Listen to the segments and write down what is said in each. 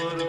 করো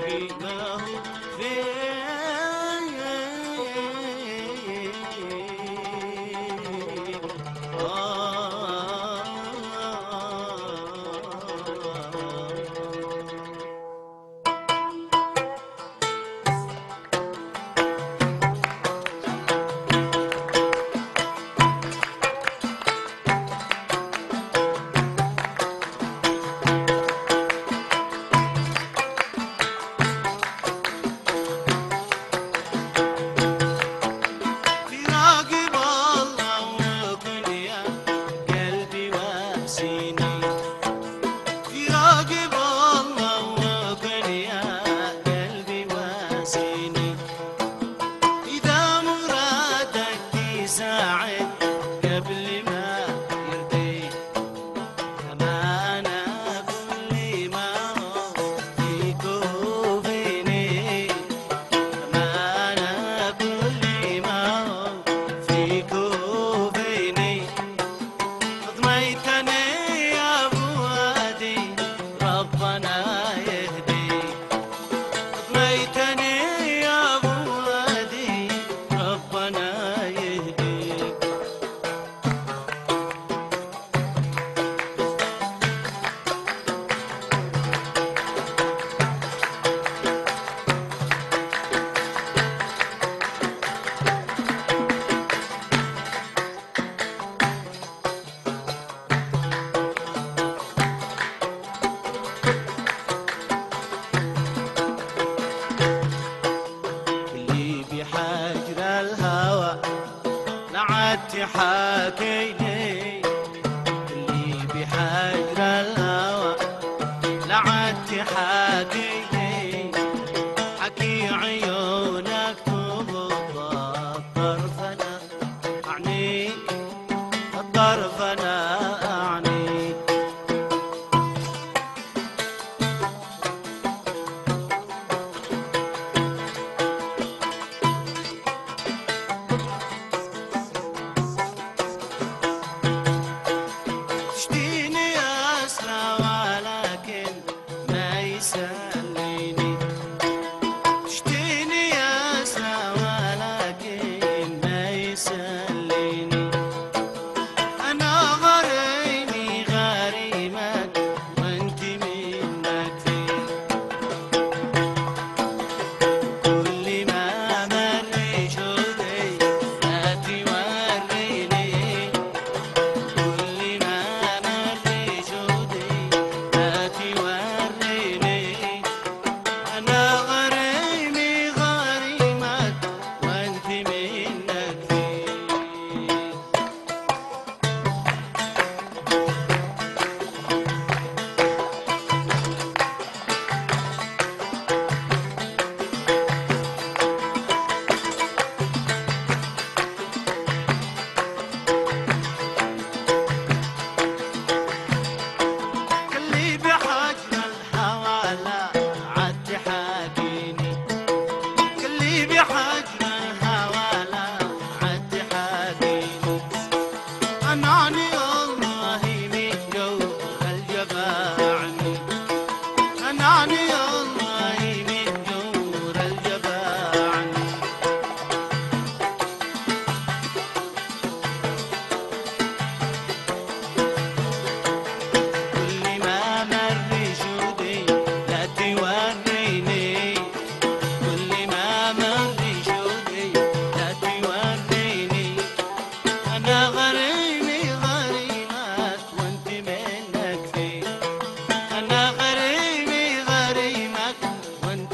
حكينا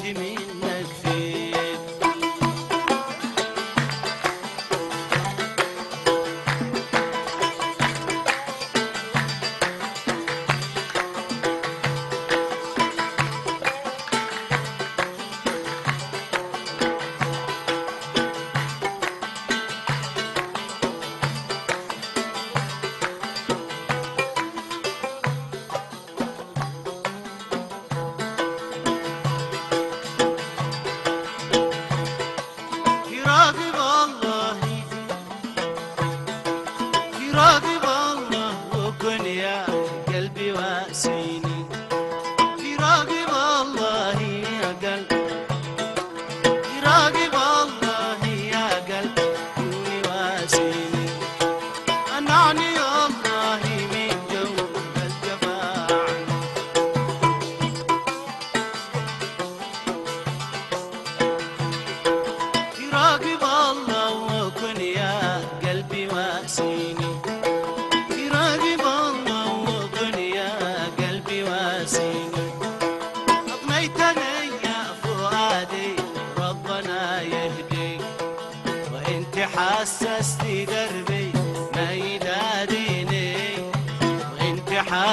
Jimmy.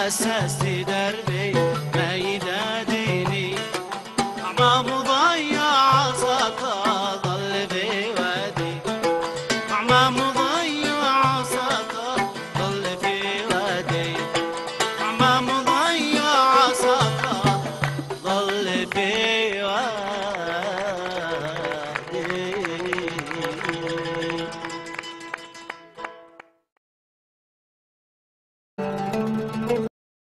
hasta